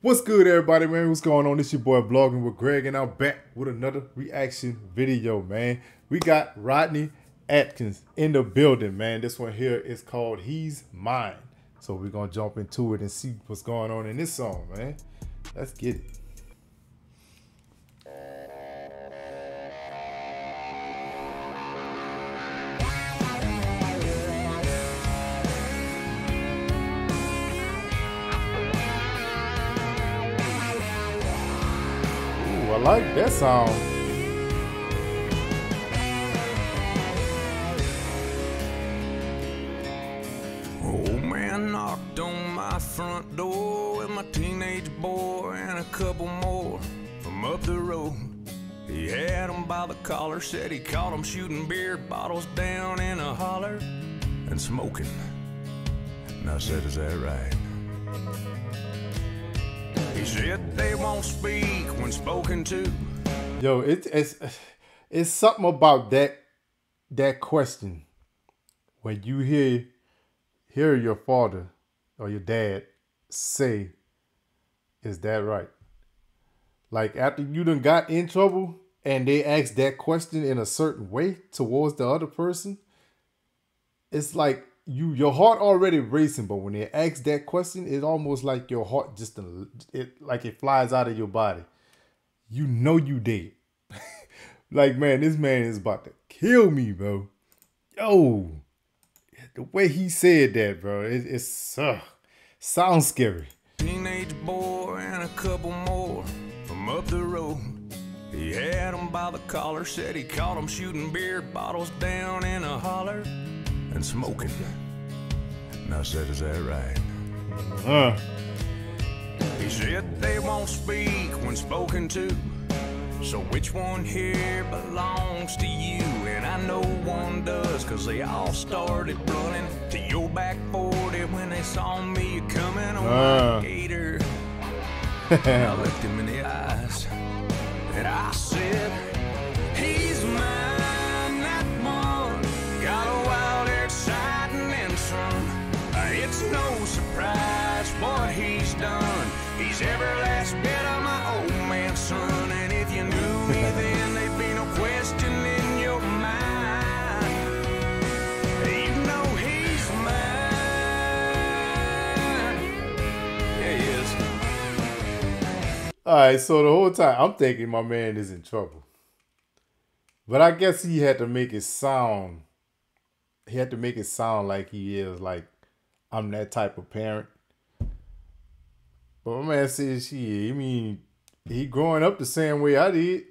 What's good, everybody, man? What's going on? This your boy Vlogging with Greg, and I'm back with another reaction video, man. We got Rodney Atkins in the building, man. This one here is called He's Mine. So we're going to jump into it and see what's going on in this song, man. Let's get it. Like that song. Old man knocked on my front door with my teenage boy and a couple more from up the road. He had 'em by the collar, said he caught 'em shooting beer bottles down in a holler and smoking. And I said, Is that right? They won't speak when spoken to. Yo, it, it's it's something about that that question when you hear hear your father or your dad say, "Is that right?" Like after you done got in trouble and they ask that question in a certain way towards the other person, it's like you your heart already racing, but when they ask that question, it's almost like your heart just it like it flies out of your body. You know you dead. like man, this man is about to kill me, bro. Yo, the way he said that, bro, it, it's uh, sounds scary. Teenage boy and a couple more from up the road. He had 'em by the collar, said he caught 'em shooting beer bottles down in a holler and smoking. I said, Is that right? Uh, He said they won't speak when spoken to. So which one here belongs to you? And I know one does, cause they all started running to your back 40 when they saw me coming on my gator. And I looked him in the eyes and I said, all right, so the whole time I'm thinking my man is in trouble, but I guess he had to make it sound. He had to make it sound like he is like I'm that type of parent. But my man says, "Shit, I mean, he growing up the same way I did."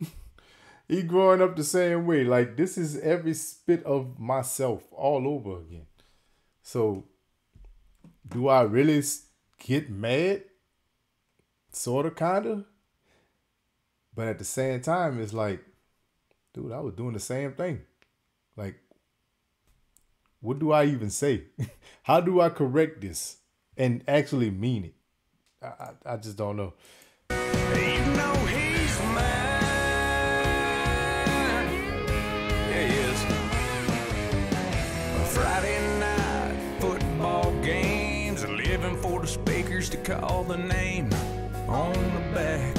he growing up the same way. Like this is every spit of myself all over again. So, do I really get mad? Sort of, kind of. But at the same time, it's like, dude, I was doing the same thing. Like, what do I even say? How do I correct this and actually mean it? I, I, I just don't know. You know he's mine. Yeah, he is. Friday night football games, living for the speakers to call the name on the back.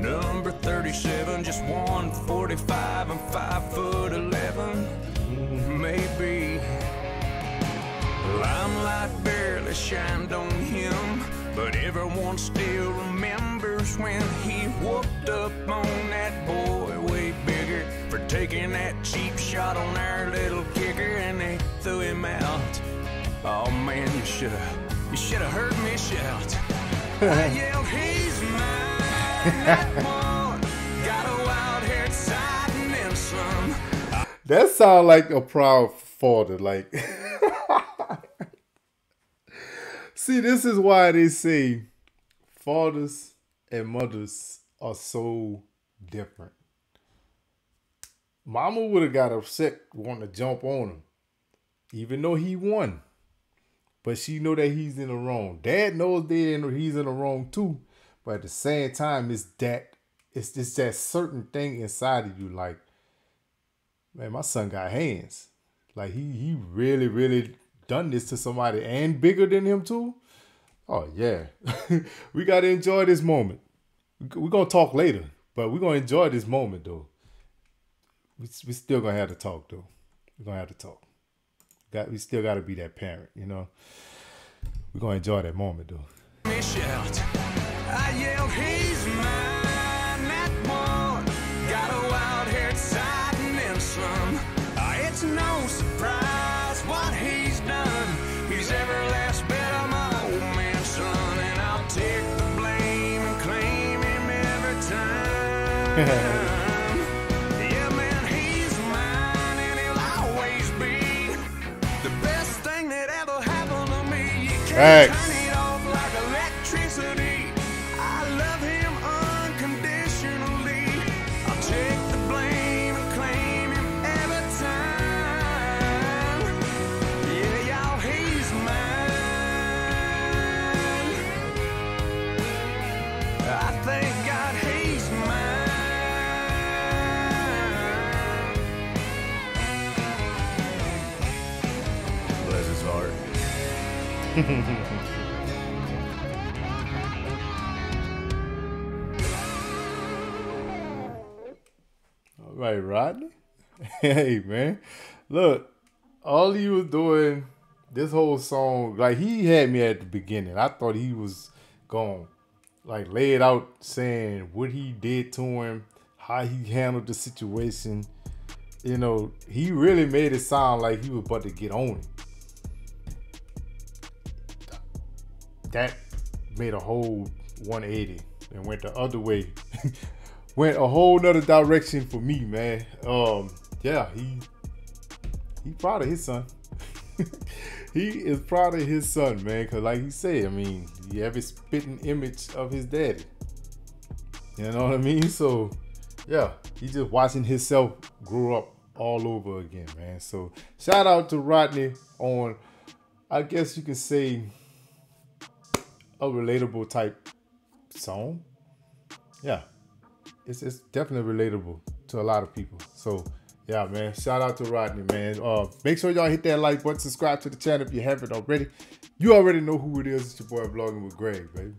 Number 37, just 145 and 5 foot 11. Maybe. Limelight barely shined on him, but everyone still remembers when he whooped up on that boy way bigger for taking that cheap shot on our little kicker and they threw him out. Oh man, you should have, you should have heard me shout. that sound like a proud father. Like, see, this is why they say fathers and mothers are so different. Mama would have got upset wanting to jump on him, even though he won. But she know that he's in the wrong. Dad knows that he's in the wrong too. But at the same time, it's that it's just that certain thing inside of you, like, man, my son got hands. Like he he really, really done this to somebody and bigger than him too. Oh yeah, we gotta enjoy this moment. We're gonna talk later, but we're gonna enjoy this moment though. We we still gonna have to talk though. We're gonna have to talk. Got we still gotta be that parent, you know. We're gonna enjoy that moment though. me Facts. All right, Rodney. hey man, look, all he was doing this whole song, like he had me at the beginning. I thought he was going like lay it out saying what he did to him, how he handled the situation. You know, he really made it sound like he was about to get on it. That made a whole 180 and went the other way. went a whole nother direction for me, man. Um, yeah, he he proud of his son. he is proud of his son, man. Cause like he said, I mean, he have a spitting image of his daddy. You know what I mean? So yeah, he just watching himself grow up all over again, man. So shout out to Rodney on, I guess you can say, a relatable type song. Yeah, it's it's definitely relatable to a lot of people. So yeah, man. Shout out to Rodney, man. Uh, make sure y'all hit that like button, subscribe to the channel if you haven't already. You already know who it is. It's your boy vlogging with Greg, baby.